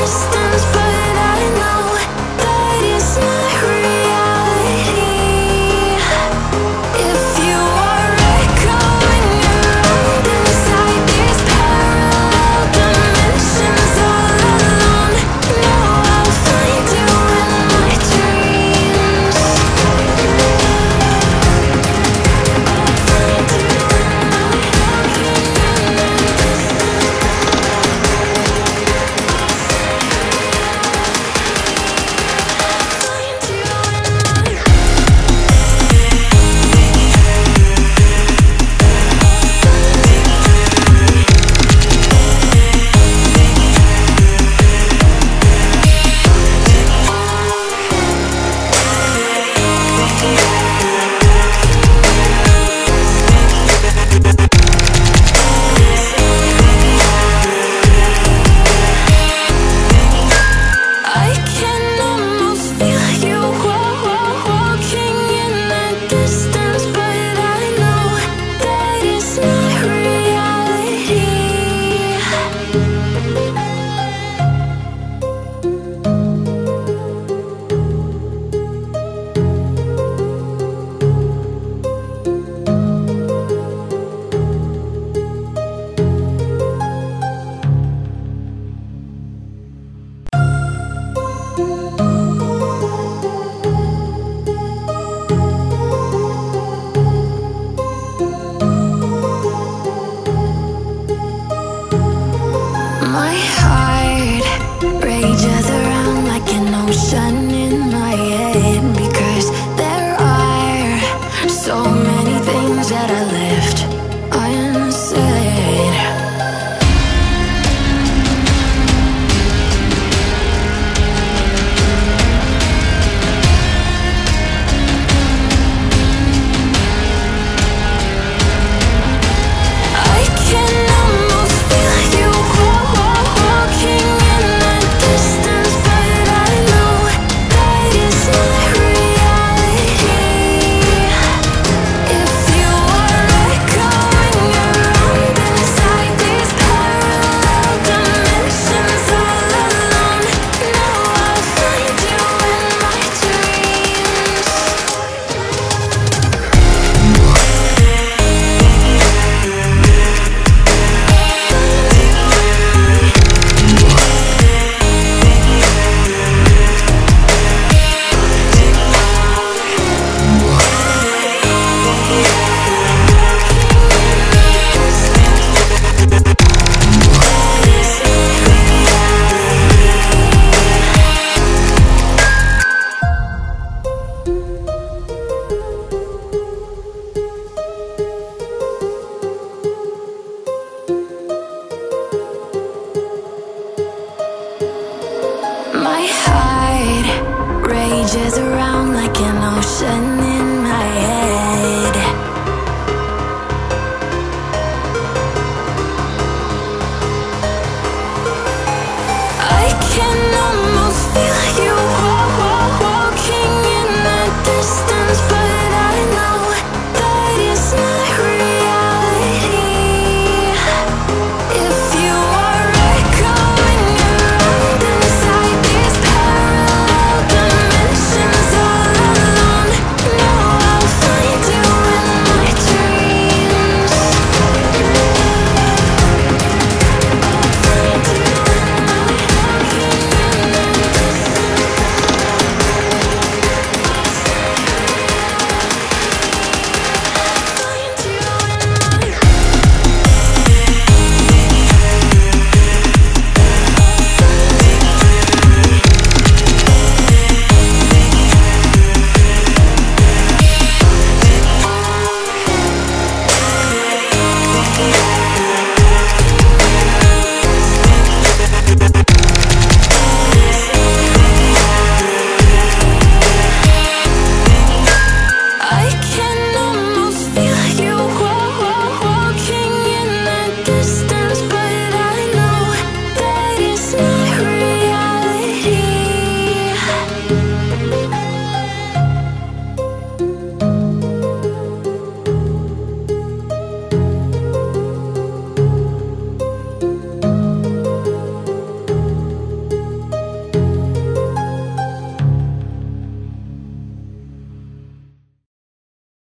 the